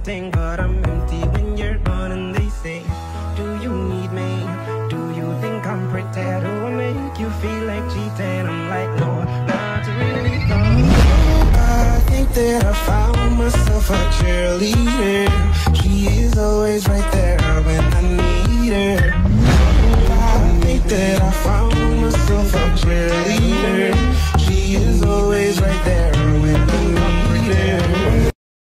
same but I'm empty when you're gone and they say, Do you need me? Do you think I'm pretend? Do I make you feel like cheating? I'm like, no, not really, no. I think that I found myself a cheerleader. She is always right there.